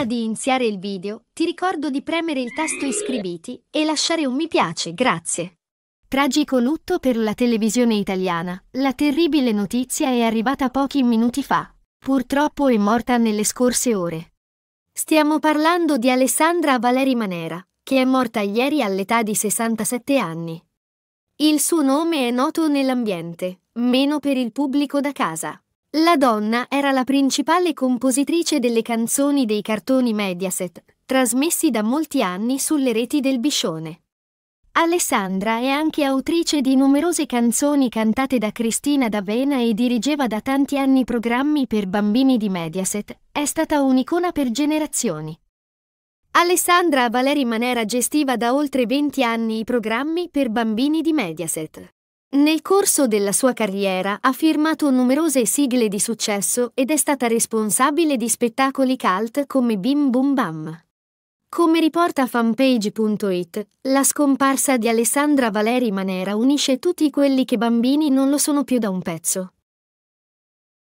Prima di iniziare il video, ti ricordo di premere il tasto iscriviti e lasciare un mi piace, grazie. Tragico lutto per la televisione italiana. La terribile notizia è arrivata pochi minuti fa. Purtroppo è morta nelle scorse ore. Stiamo parlando di Alessandra Valeri Manera, che è morta ieri all'età di 67 anni. Il suo nome è noto nell'ambiente, meno per il pubblico da casa. La donna era la principale compositrice delle canzoni dei cartoni Mediaset, trasmessi da molti anni sulle reti del Biscione. Alessandra è anche autrice di numerose canzoni cantate da Cristina D'Avena e dirigeva da tanti anni programmi per bambini di Mediaset. È stata un'icona per generazioni. Alessandra Valeri Manera gestiva da oltre 20 anni i programmi per bambini di Mediaset. Nel corso della sua carriera ha firmato numerose sigle di successo ed è stata responsabile di spettacoli cult come Bim Bum Bam. Come riporta fanpage.it, la scomparsa di Alessandra Valeri Manera unisce tutti quelli che bambini non lo sono più da un pezzo.